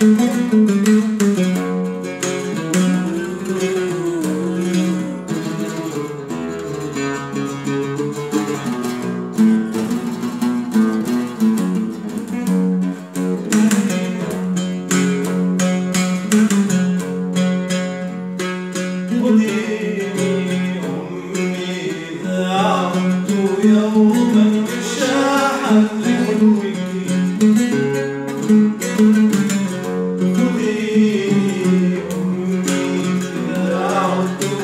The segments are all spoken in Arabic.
you.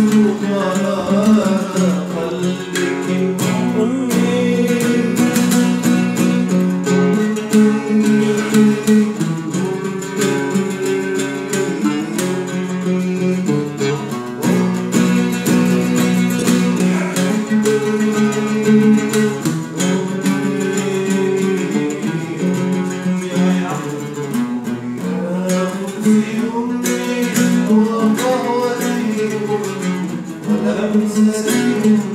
يسلك هذا thank mm -hmm.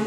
you